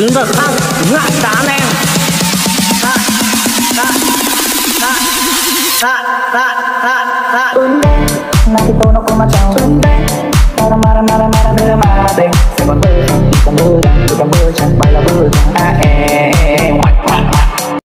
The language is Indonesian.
Đứng thật khác ngại đá em Ha Ha Ha Ha Ha Ha Ha Nakita na kumatang Marah, marah, marah, marah, marah, marah, marah.